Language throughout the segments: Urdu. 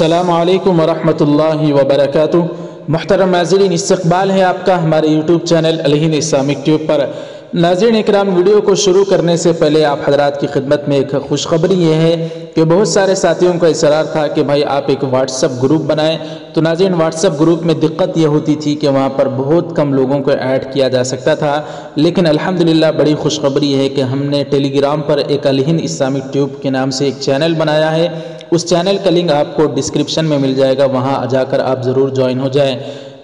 السلام علیکم ورحمۃ اللہ وبرکاتہ۔ محترم ناظرین، استقبال ہے آپ کا ہمارے یوٹیوب چینل الہین اسلامک ٹیوب پر۔ ناظرین اکرام، ویڈیو کو شروع کرنے سے پہلے آپ حضرات کی خدمت میں ایک خوشخبری یہ ہے کہ بہت سارے ساتھیوں کا اصرار تھا کہ بھائی آپ ایک واٹس اپ گروپ بنائیں۔ تو ناظرین واٹس اپ گروپ میں دقت یہ ہوتی تھی کہ وہاں پر بہت کم لوگوں کو ایڈ کیا جا سکتا تھا۔ لیکن الحمدللہ بڑی خوشخبری ہے کہ ہم نے ٹیلی گرام پر ایک الہین اسلامک ٹیوب کے نام سے ایک چینل بنایا ہے۔ اس چینل کا لنک آپ کو ڈسکرپشن میں مل جائے گا، وہاں جا کر آپ ضرور جوائن ہو جائیں۔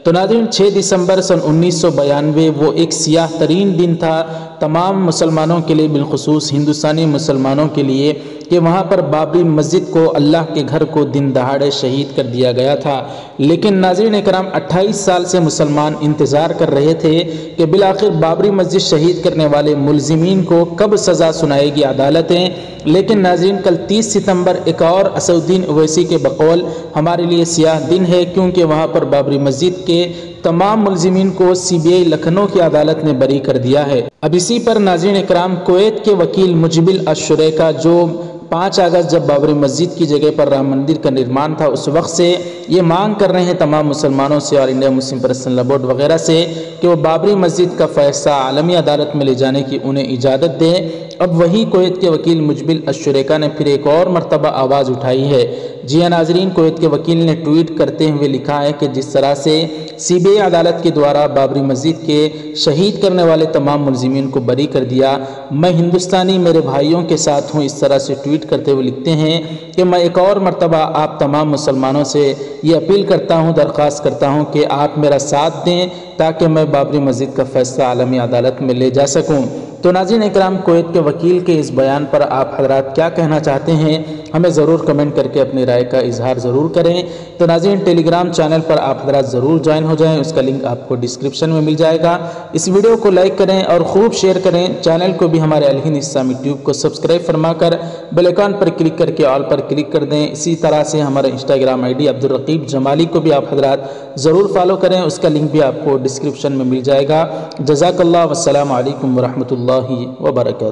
تو ناظرین، چھ دسمبر سن انیس سو بیانوے وہ ایک سیاہ ترین دن تھا تمام مسلمانوں کے لیے، بالخصوص ہندوستانی مسلمانوں کے لیے، کہ وہاں پر بابری مسجد کو اللہ کے گھر کو دن دہاڑے شہید کر دیا گیا تھا۔ لیکن ناظرین کرام اٹھائیس سال سے مسلمان انتظار کر رہے تھے کہ بالآخر بابری مسجد شہید کرنے والے ملزمین کو کب سزا سنائے گی عدالتیں۔ لیکن ناظرین، کل تیس ستمبر ایک اور اسودین اویسی کے بقول، ہمارے لیے سیاہ دن ہے، کیونکہ وہاں پر بابری مسجد کے تمام ملزمین کو سی بی آئی لکھنؤ کی عدالت نے بری کر دیا ہے۔ اب اسی پر ناظرین اکرام، کویت کے وکیل مجبل الشریکہ جو پانچ اگست جب بابری مسجد کی جگہ پر رام مندر کا نرمان تھا، اس وقت سے یہ مانگ کر رہے ہیں تمام مسلمانوں سے اور انڈیا مسلم پرسنل بورڈ وغیرہ سے کہ وہ بابری مسجد کا فیصلہ عالمی عدالت میں لے جانے کی انہیں اجازت دیں۔ اب وہی کویت کے وکیل مجبل الشریکہ نے پھر ایک اور مرتبہ آواز اٹھائی ہے۔ جی ہاں ناظرین، کویت کے وکیل نے ٹویٹ کرتے ہوئے لکھا ہے کہ جس طرح سے سی بی آئی عدالت کے دوارا بابری مسجد کے شہید کرنے والے تمام ملزمین کو بری کر دیا۔ میں ہندوستانی میرے بھائیوں کے ساتھ ہوں، اس طرح سے ٹویٹ کرتے ہوئے لکھتے ہیں کہ میں ایک اور مرتبہ آپ تمام مسلمانوں سے یہ اپیل کرتا ہوں، درخواست کرتا ہوں کہ آپ میرا ساتھ دیں تاکہ میں بابری مسجد کا فیصلہ عالمی عدالت میں لے جا سکوں۔ تو ناظرین اکرام، کویت کے وکیل کے اس بیان پر آپ حضرات کیا کہنا چاہتے ہیں؟ ہمیں ضرور کمنٹ کر کے اپنی رائے کا اظہار ضرور کریں۔ تو ناظرین، ٹیلی گرام چینل پر آپ حضرات ضرور جوائن ہو جائیں، اس کا لنک آپ کو ڈسکرپشن میں مل جائے گا۔ اس ویڈیو کو لائک کریں اور خوب شیئر کریں۔ چینل کو بھی ہمارے الہین اسلامی ٹیوب کو سبسکرائب فرما کر بیلیکان پر کلک کر کے آل پر کلک کر دیں۔ اسی طرح سے ہمارا انسٹاگرام آئی ڈی عبدالرقیب جمالی کو بھی آپ حضرات ضرور فالو کریں۔ اس کا لنک بھی آپ کو ڈسکرپشن میں مل جائے گا۔ جزاک اللہ، والسلام علیکم ورحمۃ اللہ وبرکاتہ۔